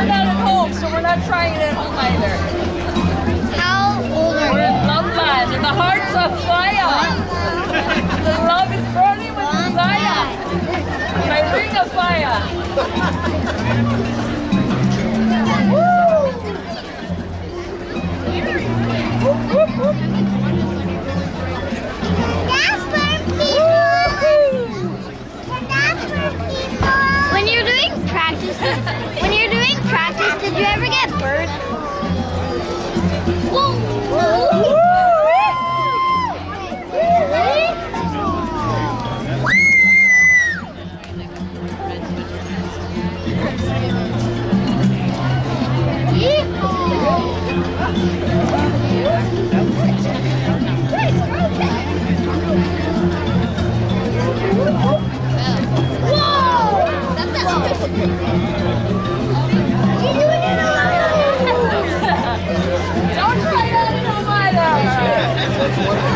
we're not at home, so we're not trying it at home either. How old are We're you? in Loveland, in the hearts of fire. The love is burning with desire. My ring of fire. That's for people. That's for people. When you're doing practice, when you're practice, did you ever get burnt? Whoa! What?